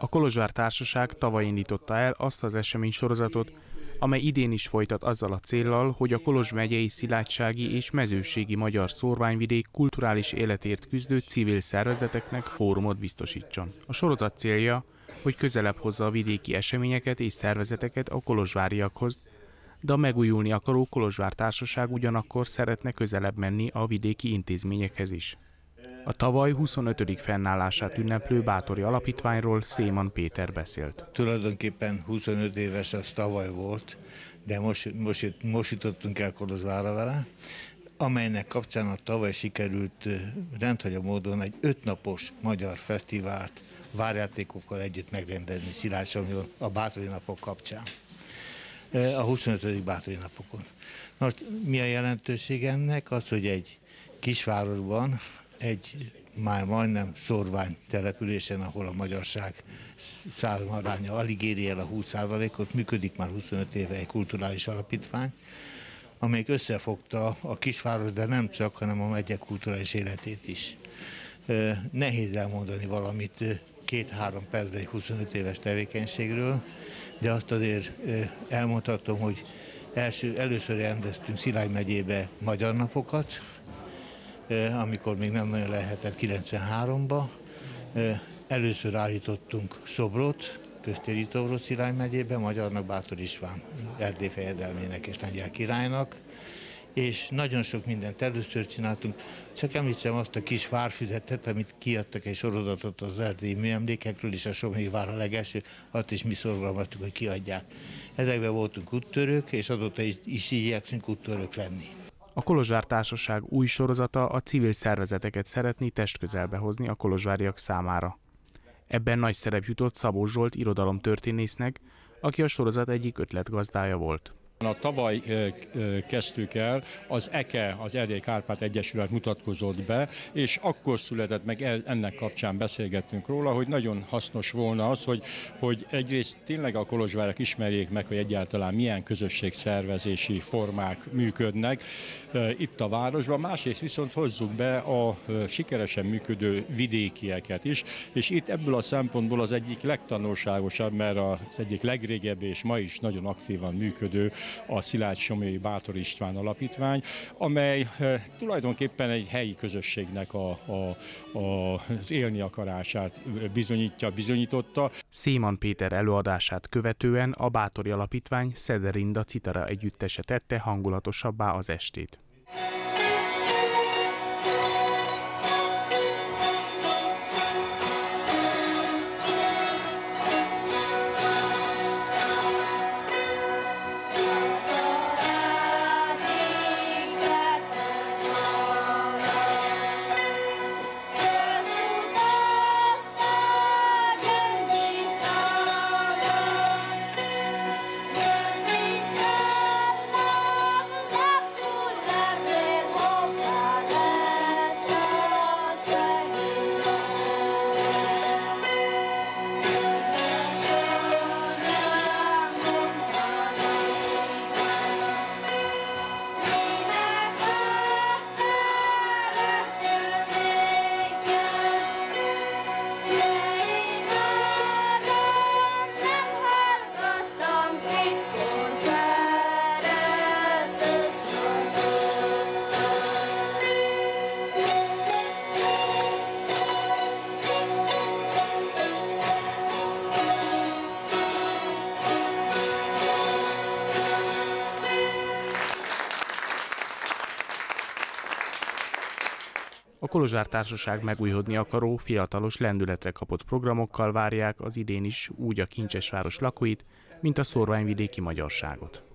A Kolozsvár Társaság tavaly indította el azt az eseménysorozatot, amely idén is folytat azzal a céllal, hogy a Kolozs megyei szilágysági és mezőségi magyar szórványvidék kulturális életért küzdő civil szervezeteknek fórumot biztosítson. A sorozat célja, hogy közelebb hozza a vidéki eseményeket és szervezeteket a kolozsváriakhoz, de a megújulni akaró Kolozsvár Társaság ugyanakkor szeretne közelebb menni a vidéki intézményekhez is. A tavaly 25. fennállását ünneplő Bátori Alapítványról Széman Péter beszélt. Tulajdonképpen 25 éves az tavaly volt, de most, most, most jutottunk el Kolozsvára vele, amelynek kapcsán a tavaly sikerült rendhagyó módon egy ötnapos magyar fesztivált várjátékokkal együtt megrendezni Szilágy a Bátori napok kapcsán. A 25. Bátori napokon. Most mi a jelentőség ennek? Az, hogy egy kisvárosban egy már majdnem szorvány településen, ahol a magyarság számaránya alig éri el a 20%-ot, működik már 25 éve egy kulturális alapítvány, amelyik összefogta a kisváros, de nem csak, hanem a megye kulturális életét is. Nehéz elmondani valamit két-három percben egy 25 éves tevékenységről, de azt azért elmondhatom, hogy első, először rendeztünk Szilágy megyébe magyar napokat, amikor még nem nagyon lehetett 93-ba. Először állítottunk szobrot, köztéri szobrot Szilágy megyébe, magyarnak Bátor István Erdély fejedelmének és lengyel királynak, és nagyon sok mindent először csináltunk. Csak említsem azt a kis várfüzetet, amit kiadtak egy sorozatot az erdélyi műemlékekről, és a Somogy vár a legelső, azt is mi szorgalmaztuk, hogy kiadják. Ezekben voltunk úttörők, és azóta is, is igyekszünk úttörők lenni. A Kolozsvár Társaság új sorozata a civil szervezeteket szeretné testközelbe hozni a kolozsváriak számára. Ebben nagy szerep jutott Szabó Zsolt irodalomtörténésznek, aki a sorozat egyik ötletgazdája volt. A tavaly kezdtük el, az EKE, az Erdély Kárpát Egyesület mutatkozott be, és akkor született meg ennek kapcsán beszélgettünk róla, hogy nagyon hasznos volna az, hogy, hogy egyrészt tényleg a kolozsvárok ismerjék meg, hogy egyáltalán milyen közösségszervezési formák működnek itt a városban, másrészt viszont hozzuk be a sikeresen működő vidékieket is, és itt ebből a szempontból az egyik legtanulságosabb, mert az egyik legrégebbi és ma is nagyon aktívan működő a Szilágy Somjai Bátor István Alapítvány, amely eh, tulajdonképpen egy helyi közösségnek a, a, a, az élni akarását bizonyítja, bizonyította. Széman Péter előadását követően a Bátori Alapítvány Szederinda Citara együttese tette hangulatosabbá az estét. A Kolozsvár Társaság megújhodni akaró, fiatalos lendületre kapott programokkal várják az idén is úgy a Kincsesváros lakóit, mint a szorványvidéki magyarságot.